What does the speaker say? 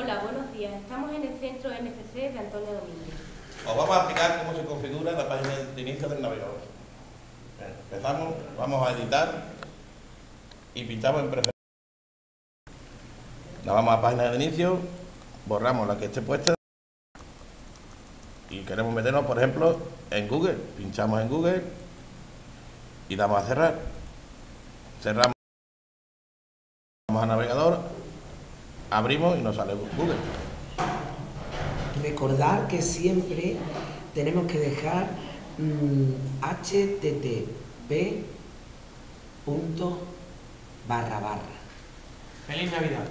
Hola, buenos días. Estamos en el centro NFC de Antonio Domínguez. Os vamos a explicar cómo se configura la página de inicio del navegador. Empezamos, vamos a editar y pinchamos en preferencias. La vamos a página de inicio, borramos la que esté puesta y queremos meternos, por ejemplo, en Google. Pinchamos en Google y damos a cerrar. Cerramos. Vamos a navegador, abrimos y nos sale Google. Recordar que siempre tenemos que dejar mm, http punto barra barra. Feliz Navidad.